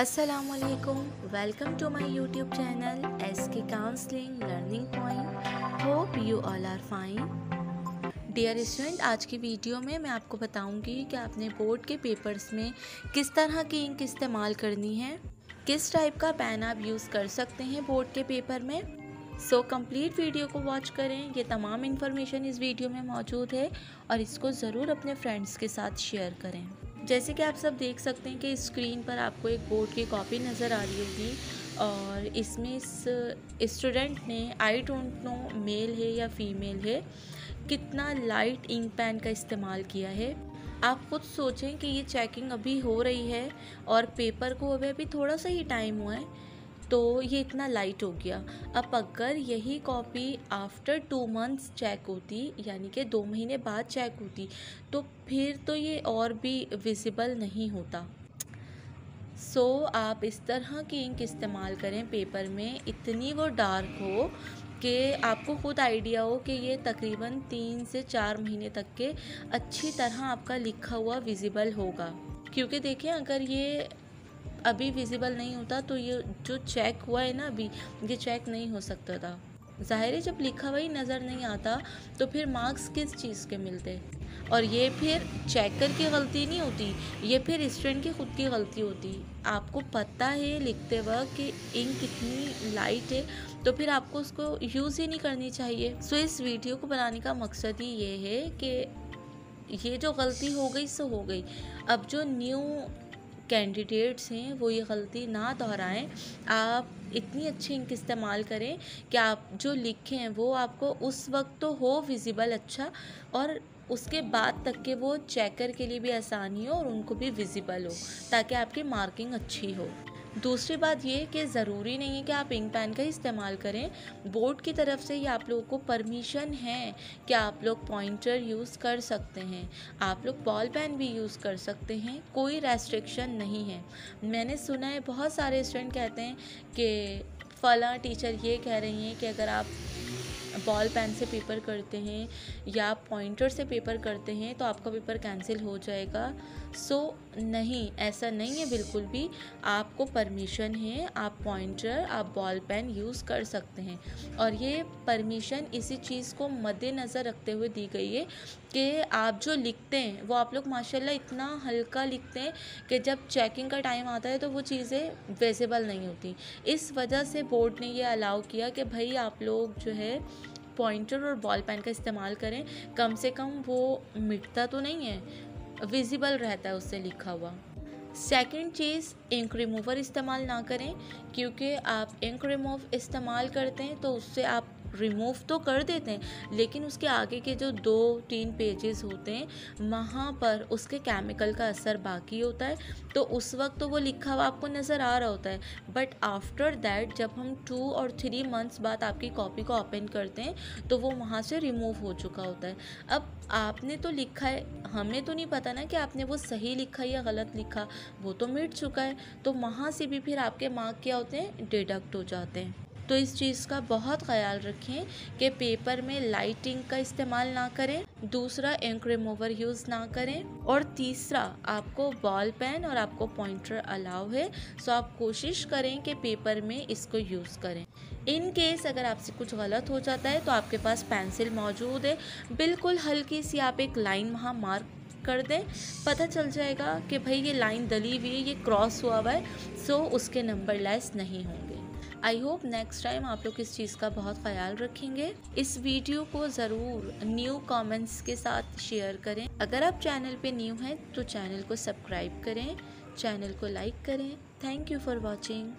Assalamualaikum. To to YouTube channel S K counselling learning point hope you all are fine dear student आज की video में मैं आपको बताऊँगी कि आपने बोर्ड के पेपर्स में किस तरह की इंक इस्तेमाल करनी है, किस टाइप का पेन आप यूज़ कर सकते हैं बोर्ड के पेपर में। सो कंप्लीट वीडियो को वॉच करें। ये तमाम इन्फॉर्मेशन इस वीडियो में मौजूद है और इसको ज़रूर अपने फ्रेंड्स के साथ शेयर करें। जैसे कि आप सब देख सकते हैं कि स्क्रीन पर आपको एक बोर्ड की कॉपी नज़र आ रही होगी और इसमें इस स्टूडेंट ने आई डोंट नो मेल है या फीमेल है, कितना लाइट इंक पेन का इस्तेमाल किया है? आप खुद सोचें कि ये चेकिंग अभी हो रही है और पेपर को अभी अभी थोड़ा सा ही टाइम हुआ है। तो ये इतना लाइट हो गया। अब अगर यही copy after two months check होती यानी कि दो महीने बाद चेक होती तो फिर तो ये और भी विजिबल नहीं होता। सो so, आप इस तरह की इंक इस्तेमाल करें पेपर में। इतनी वो डार्क हो कि आपको खुद आइडिया हो कि ये तकरीबन तीन से चार महीने तक के अच्छी तरह आपका लिखा हुआ विजिबल होगा। क्योंकि देखें अगर ये अभी विजिबल नहीं होता तो ये जो चेक हुआ है ना अभी, ये चेक नहीं हो सकता था। ज़ाहिर है जब लिखा हुआ ही नज़र नहीं आता तो फिर मार्क्स किस चीज़ के मिलते? और ये फिर चेकर की गलती नहीं होती, ये फिर स्टूडेंट की खुद की गलती होती। आपको पता है लिखते वक्त कि इंक कितनी लाइट है तो फिर आपको उसको यूज़ ही नहीं करनी चाहिए। सो इस वीडियो को बनाने का मकसद ही ये है कि ये जो गलती हो गई, सो हो गई। अब जो न्यू कैंडिडेट्स हैं, वो ये गलती ना दोहराएँ। आप इतनी अच्छी इंक इस्तेमाल करें कि आप जो लिखें हैं, वो आपको उस वक्त तो हो विजिबल अच्छा और उसके बाद तक के वो चेकर के लिए भी आसानी हो और उनको भी विजिबल हो, ताकि आपकी मार्किंग अच्छी हो। दूसरी बात ये कि ज़रूरी नहीं है कि आप इंक पेन का इस्तेमाल करें। बोर्ड की तरफ़ से ही आप लोगों को परमिशन है कि आप लोग पॉइंटर यूज़ कर सकते हैं। आप लोग बॉल पेन भी यूज़ कर सकते हैं, कोई रेस्ट्रिक्शन नहीं है। मैंने सुना है, बहुत सारे स्टूडेंट कहते हैं कि फ़ला टीचर ये कह रही हैं कि अगर आप बॉल पेन से पेपर करते हैं या पॉइंटर से पेपर करते हैं तो आपका पेपर कैंसिल हो जाएगा। सो so, नहीं ऐसा नहीं है बिल्कुल भी आपको परमिशन है आप पॉइंटर आप बॉल पेन यूज़ कर सकते हैं। और ये परमिशन इसी चीज़ को मद्देनज़र रखते हुए दी गई है कि आप जो लिखते हैं वो आप लोग माशाल्लाह इतना हल्का लिखते हैं कि जब चेकिंग का टाइम आता है तो वो चीज़ें विजिबल नहीं होती। इस वजह से बोर्ड ने ये अलाउ किया कि भाई आप लोग जो है पॉइंटर और बॉल पेन का इस्तेमाल करें, कम से कम वो मिटता तो नहीं है विजिबल रहता है उससे लिखा हुआ। सेकेंड चीज़ इंक रिमूवर इस्तेमाल ना करें, क्योंकि आप इंक रिमूव इस्तेमाल करते हैं तो उससे आप रिमूव तो कर देते हैं, लेकिन उसके आगे के जो दो, तीन पेजेस होते हैं, वहाँ पर उसके केमिकल का असर बाकी होता है। तो उस वक्त तो वो लिखा हुआ आपको नज़र आ रहा होता है बट आफ्टर दैट जब हम टू और थ्री मंथ्स बाद आपकी कॉपी को ओपन करते हैं तो वो वहाँ से रिमूव हो चुका होता है। अब आपने तो लिखा है, हमें तो नहीं पता ना कि आपने वो सही लिखा या गलत लिखा, वो तो मिट चुका है। तो वहाँ से भी फिर आपके मार्क क्या होते हैं? डिडक्ट हो जाते हैं। तो इस चीज़ का बहुत ख्याल रखें कि पेपर में लाइटिंग का इस्तेमाल ना करें, दूसरा इंक रिमूवर यूज़ ना करें और तीसरा, आपको बॉल पेन और आपको पॉइंटर अलाउ है सो आप कोशिश करें कि पेपर में इसको यूज़ करें। इन केस अगर आपसे कुछ गलत हो जाता है तो आपके पास पेंसिल मौजूद है। बिल्कुल हल्की सी आप एक लाइन वहाँ मार्क कर दें। पता चल जाएगा कि भाई ये लाइन दली हुई है, ये क्रॉस हुआ हुआ है सो उसके नंबर लेस नहीं होंगे। आई होप नेक्स्ट टाइम आप लोग इस चीज़ का बहुत ख्याल रखेंगे। इस वीडियो को ज़रूर न्यू कमेंट्स के साथ शेयर करें। अगर आप चैनल पे न्यू हैं तो चैनल को सब्सक्राइब करें, चैनल को लाइक करें। Thank you for watching.